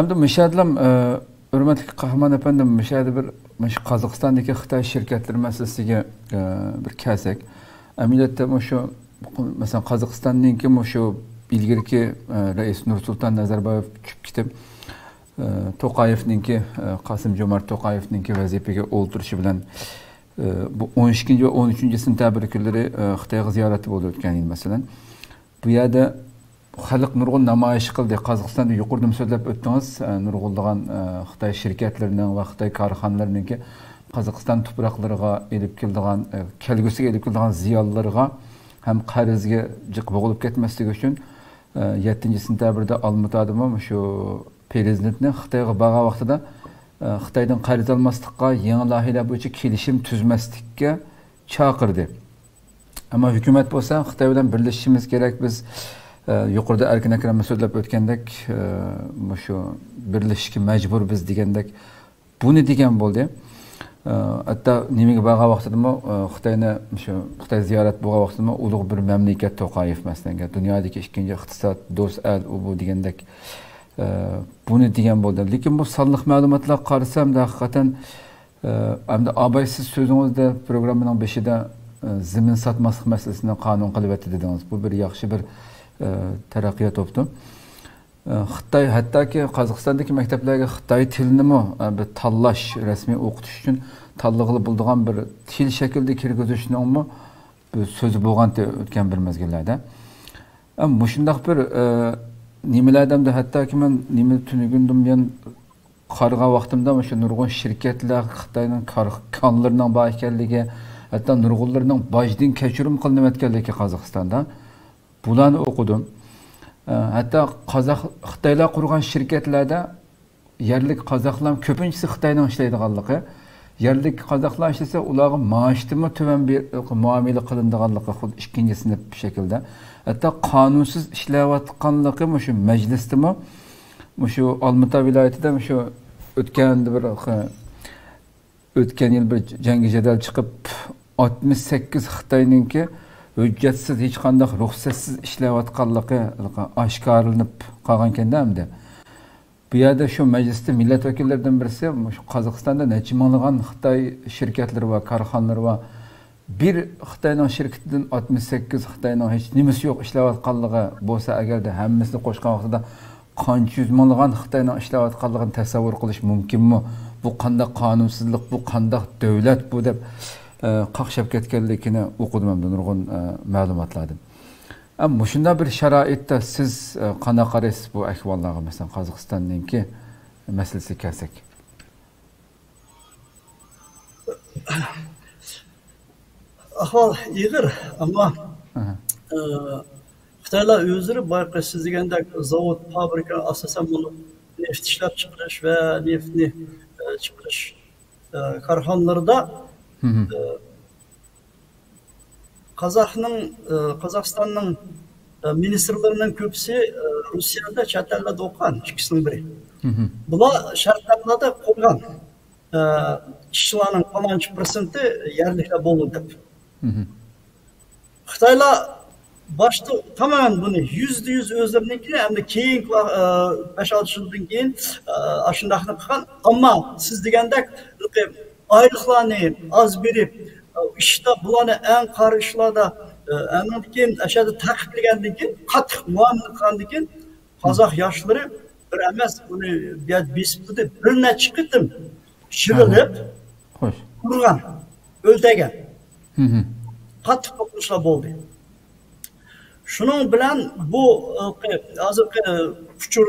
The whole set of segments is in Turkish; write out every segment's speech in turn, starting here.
hamda mishadlam hurmatli qahramon apandim mishadi bir shu qozog'istondagi xitoy shirkatlari masalasiga bir kelsak amaliyotda shu masalan qozog'istonniki shu ilgirki rais nursulton nazarboyev tushib ketib to'qayevniki qosim jo'mart to'qayevniki vazifaga o'ltirishi bilan bu o'n ikkinchi va o'n uchinchi sentabr kunlari xitoyga ziyorati bo'lib o'tgan edi masalan bu yerda халық нұрғын намайыш қылды қазақстанды юқырдым сөйлеп өттіңіз э, нұрғылдыған қытай э, шіркетлерінің ва қытай карханаларынікі қазақстан топырақларға еліп келдіған э, келгісіге еліп келдіған зиялыларға һәм қарызге жық боғылып кетмәслігі үшін жетінші сентябрьде алматыдамы шу президентне қытайға баған уақытыда қытайдан қарыз алмастыққа ең лахилар бойынша келісім түзместікке шақырды әмма үкімет болса қытай білен бірлесішіміз керек біз Э, yuqorida erkin akram so'zlab o'tgandek e, shu birlashishga majbur biz degandek buni degan bo'ldi. E, hatto nimaga borgan vaqtidami e, xitoyni shu xitoy ziyorat bo'lgan vaqtidami ulug' bir mamlakat to'qayev masalan dunyodagi ikkinchi iqtisod do'st al u bu degandek buni degan bo'ldi. Lekin bu sonliq ma'lumotlar qarasamda haqiqatdan hamda obay siz so'zingizda programmaning beshida zimin sotmaslik masalasini qonun qilib dedingiz. Bu bir yaxshi bir taraqqiyot topdi xitoy hattoki qozog'istondagi maktablarga xitoy tilini bir tanlash rasmiy o'qitish uchun tanlag'ili bo'ladigan bir til shaklida kirgizishni so'zi bo'lgan o'tgan bir mezgillarda shundoq bir nimalardamda hattoki man nima tunugundim men qaragan vaqtimda o'sha nurg'un shirkatlar xitoyni konlarining bor ekanligi hatto nurg'unlarning bojdan kechirim qilinayotganligi qozog'istonda bularni o'qidim. Э, hatto qozoq xitoylar qurgan shirkatlarda yerlik qozoqlar ko'pinchasi xitoydan ishlaydiganligi yerlik qozoqlar ishlasa ularga maoshdimi tuvan muomala qilindiganligi xuddi ikkinchi sinf shaklda. Hatto qonunsiz ishlayotganligi shu majlisdami shu olmaota viloyatida shu o'tgan bir o'tgan yil bir jangi jadal chiqib oltmish sakkiz xitoyninki hujjatsiz hech qanday ruxsatsiz ishlayotganligi oshkorlanib qolgan ekanda hamda bu yerda shu majlisda millat vakillaridan birisi shu qozog'istonda necha xitoy shirkatlari va korxonalari va bir xitoyning shirkatidan oltmish sakkiz xitoyning hech nimasi yo'q ishlayotganligi bo'lsa agarda hammasini qo'shgan vaqtida qancha yuz minglagan ishlayotganligini tasavvur qilish mumkinmi bu qanday qonunsizlik bu davlat bu deb qaqshab ketganligini o'qidim nurg'un ma'lumotlardan ammo shunday bir sharoitda siz qanaqa qaraysiz bu ahvollarga masalan qozog'istonninki masalasiga kelsak ahvol ig'ir ammo xitoylar o'zlari boyagi siz degandek zavod fabrika asosan buni neft ishlab chiqarish va neftni chiqarish korxonalarida Қазақның Қазақстанның министрлерінің көбісі Русияда чат елде оқыған ikisinin biri. Бұлар шарттарда қойған işçilerin falanca prosenti yerlikler bolu деп. Xitaylar başta tamamen bunu yüzde yüz özlerininkini hem de keyin 5-6 yıldan keyin aşındakını kılgan ama siz degandek aylıklarını az berip işte bularni eng qari ishlarda andan keyin ashada taqiqlagandan keyin qattiq muomala qilgandan keyin qozoq yoshlari bir emas buni besibdi bir necha qitim shirilib urgan o'ltagan qattiq to'qnashuvlar bo'ldi shuning bilan bu hozirgi uchur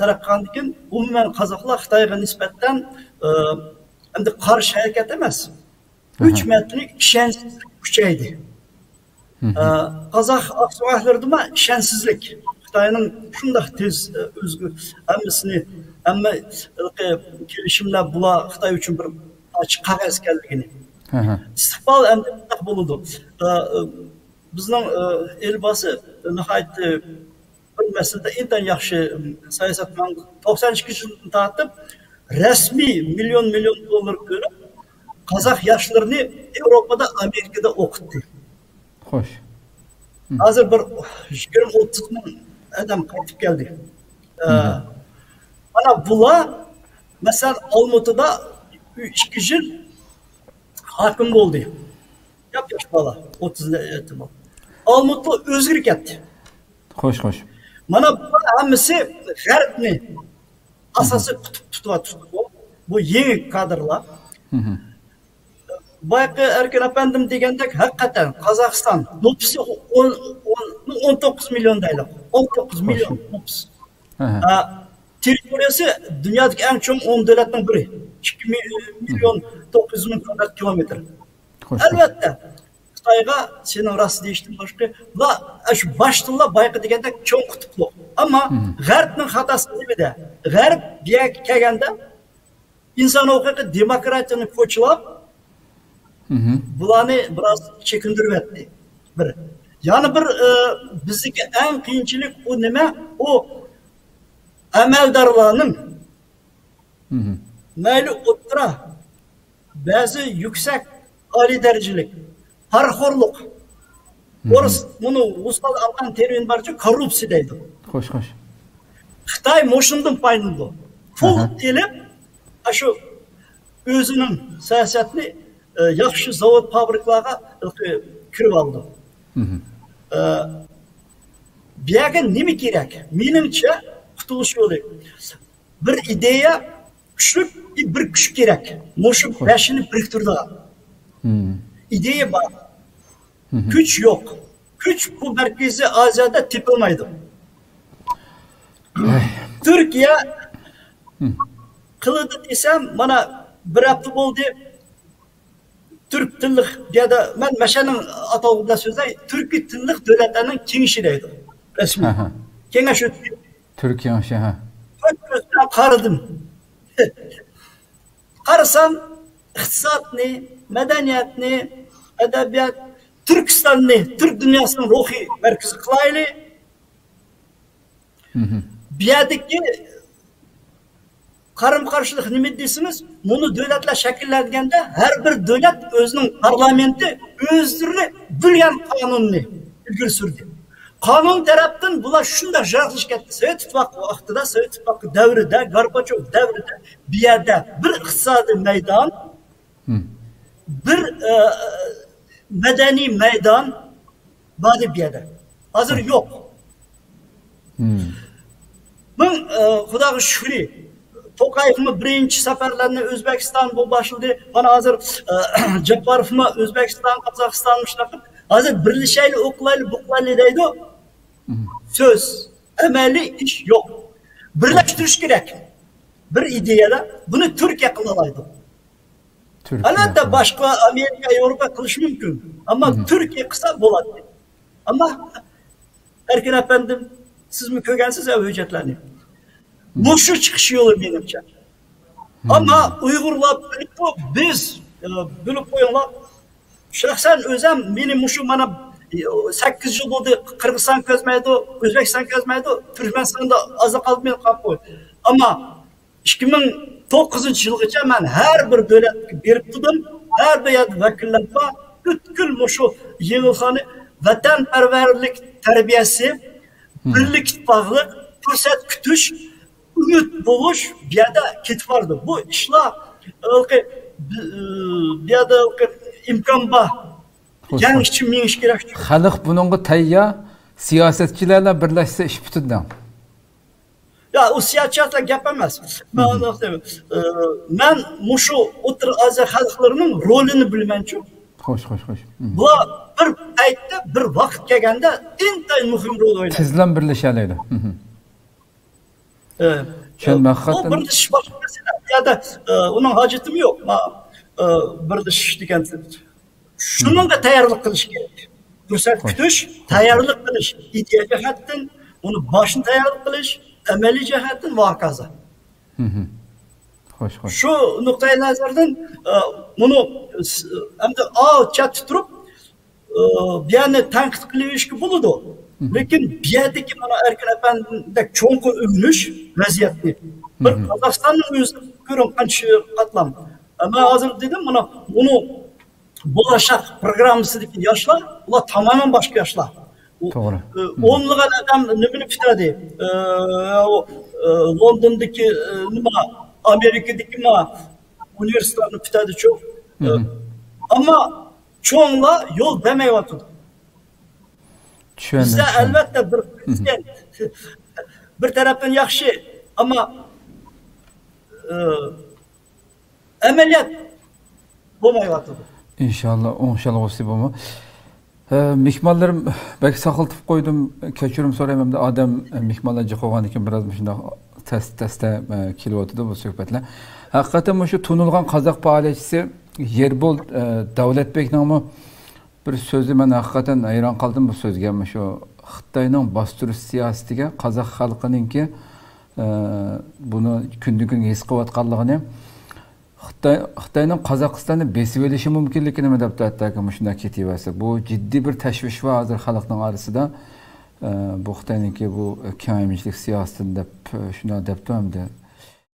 taraqqandan keyin umuman qozoqlar xitoyga nisbatan endi qarshi harakat emas üç metrelik şensizlik kuchaydi qozoq oqsuvoqlardima ishonchsizlik xitoyning shundoq tez o'zgi hammasini hamma kelishimlar bular xitoy uchun bir ochiq qog'oz ekanligini istiqbol endi bo'ladi bizning elbasi nihoyatda bir masalada intan yaxshi siyosatman to'qson ikkinchi yildan tortib rasmiy million million dollar ko'rib Kazak yaşlarını Avrupa'da, Amerika'da okuttu. Hoş. Hazır bir 20-30 bin adam qaytib keldi. mana bular masalan olmaotada ikki yil hokim bo'ldi yap yosh bola o'ttizda ehtimol olmaota o'zgarib ketdi xo'sh xo'sh mana bu hammasi g'arbni asosiy qutb tutyapti bu yangi kadrlar. Boyagi erkin apandim degandek haqiqatdan qozog'iston nupsi o'n to'qqiz million deylik o'n to'qqiz million nups. Territoriyasi dunyodagi eng chong o'n davlatning biri. İkki million to'qqiz yuz ming kvadrat kilometr albatta xitoyga sening rost deyishdan boshqa bular shu boshliqlar boyagi degandek cho'ng qutbli ammo g'arbning xatosi nimada g'arb bu yerga kelganda inson huquqi demokratiyani ko'chlab bularni biroz chekindiryapti bir yana bir e, bizniki eng qiyinchilik u nima? U amaldorlarning mayli o'ttira ba'zi yuksak oliy darajalik parxo'rlik o'ris buni ustoz olgan termin borcha korrupsiya deydi xo'sh xo'sh xitoy mo'shundan foydalandi pul ilib shu o'zining siyosatini e, yaxshi zavod fabrikalarga kirib oldi e, bu yerga nima kerak menimcha qutulish yo'li bir ideya kuchli bir kuch kerak mushu ideya bor kuch yo'q kuch bu markaziy osiyoda tepilmaydi turkiya qildi desam mana bir hafta bo'ldi turk tilli yerda man mana shuning atog'i bilan so'zlay turkiy tilli davlatlarning kengashi deydi rasmiy kengash o'tdi turk kengashi ha. Qaradim qarasam iqtisodni madaniyatni adabiyot turkistonni turk dunyosining ruhiy markazi qilaylik bu yerdagi qarama qarshilik nima deysimiz buni davlatlar shakllanganda har bir davlat o'zining parlamenti o'zlari bilgan qonunni ilgari surdi qonun tarafdan bular shunday jaraqlashib ketdi sovet ittifoqi vaqtida sovet ittifoqi davrida gorbachov davrida bu yerda bir iqtisodiy maydon bir e, madaniy maydon bor bu yerda hozir yo'q ming e, xudoga shukri to'qayevmi birinchi safarlarni o'zbekiston boshladi mana hozir e, jabborovmi o'zbekiston qozog'iston shunaqa hozir birlashaylik o'qilaylik buqilaylik deydi. So'z amaliy ish yo'q birlashtirish kerak bir ideyada buni turkiya qila oladi albatta boshqa amerika yevropa qilishi mumkin ammo turkiya qilsa bo'ladi ammo erkin apandim sizmi ko'rgansiz hujjatlarni mushu chiqish yo'li menimcha ammo uyg'urlar biz e, bilib qo'yinglar shaxsan o'zim meni mushu mana e, sakkiz yil bo'ldi qirg'iziston ko'zmaydi o'zbekiston ko'zmaydi turkmanistonda oziq olmay qolib qo'ydi ammo ikki ming to'qqizinchi yilgacha man har bir davlatga berib turdim har bir yerda vakillar bor butkul mushu yig'ilxoni vatanparvarlik tarbiyasi birlik ittifoqlik fursat kutish umid bo'lish bu yerda ketib bordi bu ishlar bu yerda imkon bor yangicha mingish kerak xalq bunga tayyor siyosatchilarlar birlashsa ish butunda ya u siyosatlar gap emas man mushu o'tir osiyo xalqlarining rolini bilmanchu xo'sh xo'sh xo'sh. Bular bir paytda bir vaqt kelganda intayin muhim rol o'ynaydi. Tezlan birlashalaydi tushundim haqiqatdan bir ish boshqa masala bu yerda uning hojatimi yo'q. Bir ish degan shunga tayyorlik qilish kerak. Fursat kutish tayyorlik qilish. Ideya jihatdan uni boshini tayyorlik qilish amaliy jihatdan va hokazo xo'sh xo'sh shu nuqtai nazardan buni hamda chatda turib bu yerni tanqid qilaverishga bo'ladi lekin bu yerdagi mana erkin apandek cho'nqur o'g'inish vaziyatni bir qozog'istonni o'zida ko'ring qancha qatlam man hozir dedim mana uni bo'lajak programmasidagi yoshlar ular tamoman boshqa yoshlar to'g'ri o'nlagan odam nimani kutadi londondagi nima amerikadagi nima universitetlarni bitadi çok. Ama cho'nglar yo'l bermayotdi tushundim bizda albatta bir bir tarafdan yaxshi ammo amaliyot bo'lmayotdi inshaalloh o'si bo'lma mehmonlarim bak saqiltib qo'ydim kechirim so'rayman odam mehmonlar qo'ygan ekan biroz shundoq test testda kelyotidi bu suhbatlar haqiqatdan shu tunilgan qozoq faoliyatchisi yerbol davlatbeknimi bir so'zi man haqiqatdan hayron qoldim bu so'zga shu xitoyning bostirish siyosatiga qozoq xalqininki buni kundan kunga his qilayotganligini xitoy xitoyning qozog'istonni besib olishi mumkinligini deb hattoki shunday ketaversa bu jiddiy bir tashvish bor hozir xalqning orasida bu xitoyniki bu kengaymichlik siyosatini deb shunday debdi